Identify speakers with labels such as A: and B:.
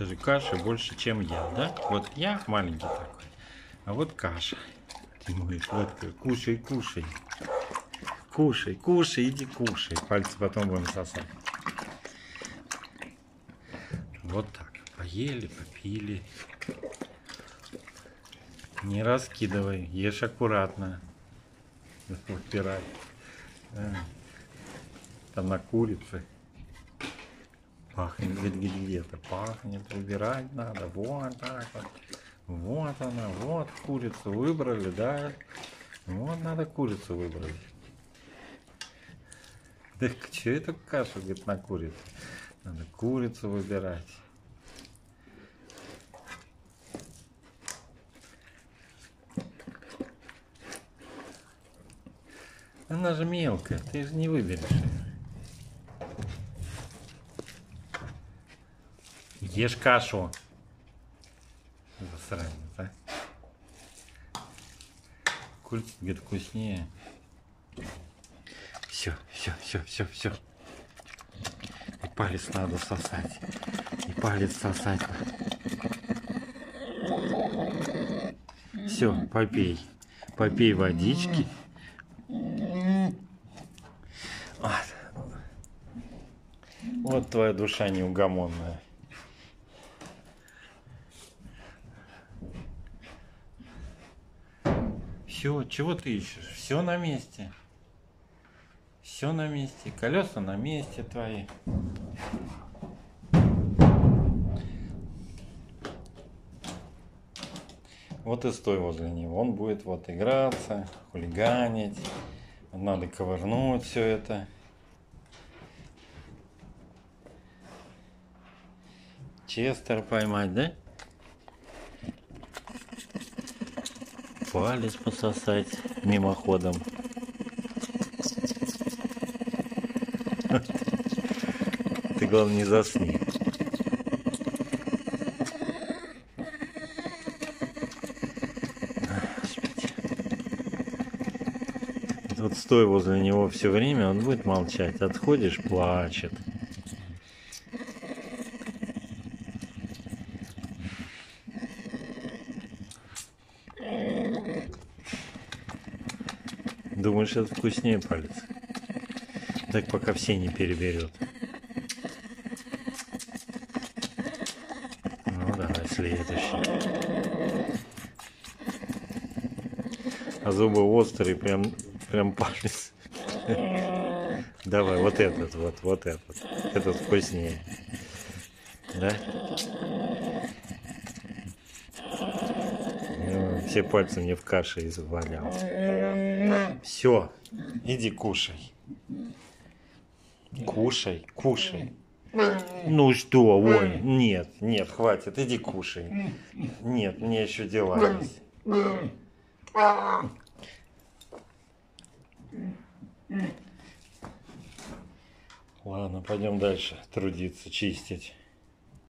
A: Скажи, каши больше, чем я, да? Вот я маленький такой, а вот каша. Ты мой сладкий, кушай, кушай. Кушай, кушай, иди кушай. Пальцы потом будем сосать. Вот так. Поели, попили. Не раскидывай, ешь аккуратно. Упирай. А. Там на курице. Пахнет где- где- где-то. Пахнет. Убирать надо. Вот так вот. Вот она. Вот курицу выбрали, да? Вот надо курицу выбрать. Да что это кашу, говорит, на курицу? Надо курицу выбирать. Она же мелкая, ты же не выберешь ее. Ешь кашу. Засранец, а? Курица, говорит, вкуснее. Все, все, все, все, все. И палец надо сосать. И палец сосать. Все, попей. Попей водички. Вот. Вот твоя душа неугомонная. Все, чего ты ищешь? Все на месте. Все на месте. Колеса на месте твои. Вот и стой возле него. Он будет вот играться, хулиганить. Надо ковырнуть все это. Честер поймать, да? Палец пососать мимоходом. Ты главное не засни. Вот стой возле него все время, он будет молчать. Отходишь, плачет. Думаешь, это вкуснее палец? Так пока все не переберет. Ну давай, следующий. А зубы острые, прям, прям палец. Давай, вот этот, вот, вот этот. Этот вкуснее. Да? Ну, Все пальцы мне в каше извалял. Все, иди кушай. Кушай, кушай. Ну что, ой, нет, нет, хватит, иди кушай. Нет, мне еще дела есть. Ладно, пойдем дальше трудиться, чистить.